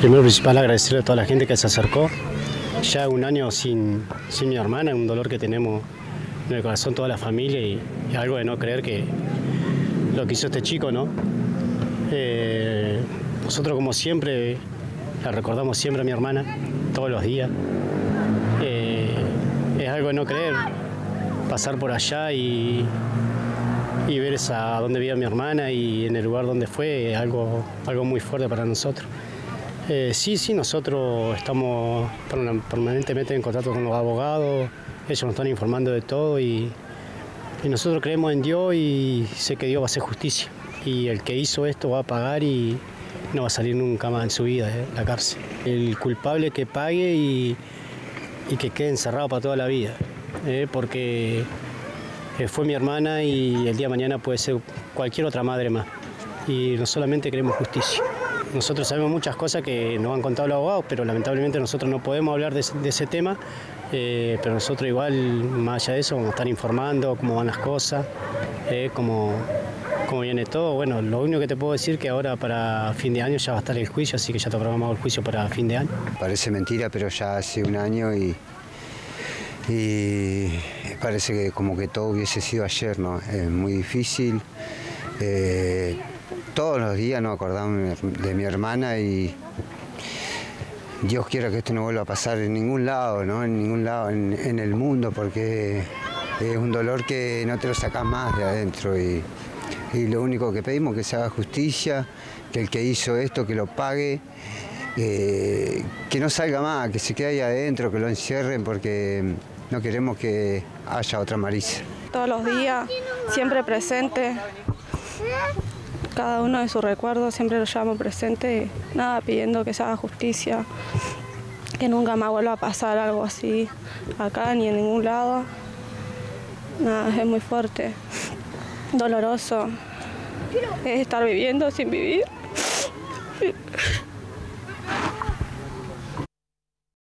Primero principal agradecerle a toda la gente que se acercó. Ya un año sin, sin mi hermana, un dolor que tenemos en el corazón toda la familia y, algo de no creer que lo que hizo este chico, ¿no? Eh, nosotros como siempre la recordamos siempre a mi hermana, todos los días. Eh, es algo de no creer, pasar por allá y, y ver esa, dónde vivía mi hermana y en el lugar donde fue, es algo, algo muy fuerte para nosotros. Eh, sí, sí, nosotros estamos permanentemente en contacto con los abogados, ellos nos están informando de todo y, nosotros creemos en Dios y sé que Dios va a hacer justicia. Y el que hizo esto va a pagar y no va a salir nunca más en su vida de la cárcel. El culpable que pague y, y que quede encerrado para toda la vida, eh, porque eh, fue mi hermana y el día de mañana puede ser cualquier otra madre más. Y no solamente queremos justicia. Nosotros sabemos muchas cosas que nos han contado los abogados, pero lamentablemente nosotros no podemos hablar de, ese- tema, eh, pero nosotros igual, más allá de eso, vamos a estar informando cómo van las cosas, eh, cómo, cómo viene todo. Bueno, lo único que te puedo decir que ahora para fin de año ya va a estar el juicio, así que ya te programado el juicio para fin de año. Parece mentira, pero ya hace un año y, y parece que como que todo hubiese sido ayer, ¿no? Es muy difícil. Eh, todos los días nos acordamos de mi hermana y Dios quiera que esto no vuelva a pasar en ningún lado, ¿no? En ningún lado en, el mundo, porque es un dolor que no te lo sacas más de adentro y, y lo único que pedimos es que se haga justicia, que el que hizo esto, que lo pague, eh, que no salga más, que se quede ahí adentro, que lo encierren, porque no queremos que haya otra Marisa. todos los días, siempre presente. Cada uno de sus recuerdos siempre lo llevamos presente, nada pidiendo que se haga justicia, que nunca más vuelva a pasar algo así acá ni en ningún lado. Nada, es muy fuerte, doloroso. Es estar viviendo sin vivir.